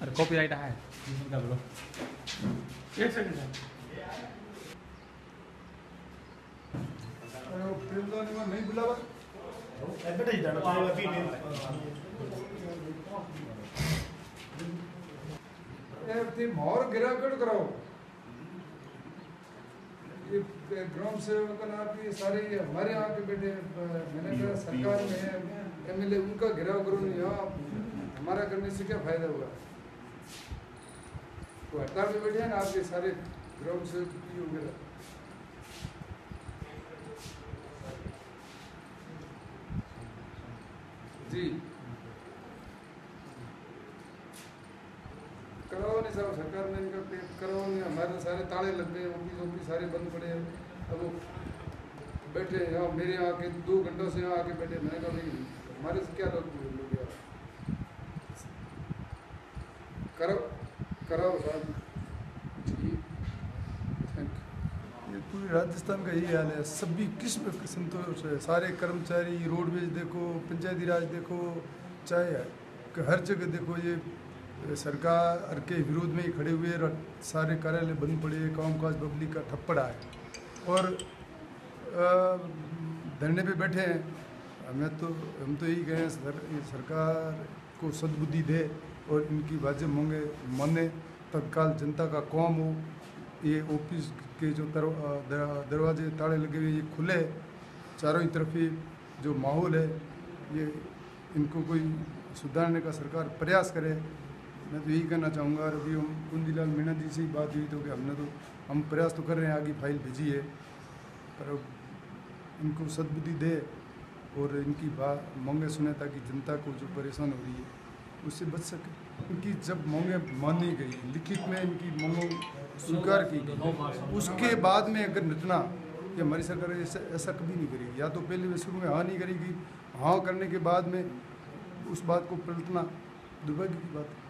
अरे कॉपीराइट है। एक सेकंड में नहीं बुलावा नहीं ए ती मोर गिरा कर कराओ। ग्राम सेवक नाम ये सारे ये हमारे यहाँ के बेटे मैंने कहा, सरकार में है, एमएलए, उनका घेराव करो यहाँ, हमारा करने से क्या फ़ायदा हुआ तो हड़ताल पे बैठे हैं ना आपके सारे ग्राम सेवक वगैरह जी। नहीं साहब सरकार ने इनका पेट कराओ नहीं हमारे तो सारे ताले लग गए ऑफ़िस ऑफ़िस सारे बंद पड़े हैं। अब बैठे हैं यहाँ मेरे आके दो घंटों से यहाँ आके बैठे मैंने कहा भाई हमारे से क्या लोग कराओ कराओ साहब ये पूरे राजस्थान का यही हाल है। सभी किस्म के संतोष है सारे कर्मचारी, रोडवेज़ देखो, पंचायती राज देखो, चाहे हर जगह देखो, ये सरकार के विरोध में ही खड़े हुए और सारे कार्यालय बंद पड़े काम काज पब्लिक का ठप्पड़ा है और धरने पे बैठे हैं। हमें तो हम तो यही कहें सर सरकार को सद्बुद्धि दे और इनकी वाजिब मांगे माने तत्काल जनता का काम हो। ये ऑफ़िस के जो दर, दर, दरवाजे ताले लगे हुए ये खुले चारों ही तरफ़ ये जो माहौल है ये इनको कोई सुधारने का सरकार प्रयास करे। मैं तो यही कहना चाहूँगा, और अभी हम कुंदीलाल मीणा जी से ही बात हुई तो कि हमने तो हम प्रयास तो कर रहे हैं आगे फ़ाइल भेजी है, पर अब इनको सदबुद्धि दे और इनकी बात मांगे सुने ताकि जनता को जो परेशान हो रही है, उससे बच सके। इनकी जब मांगे मानी गई, लिखित में इनकी मांगों स्वीकार की गई, उसके बाद में अगर नचना, कि हमारी सरकार ऐसा ऐसा कभी नहीं करेगी। या तो पहले शुरू में हाँ नहीं करेगी हाँ करने के बाद में उस बात को पलटना दुर्भाग्य की बात है।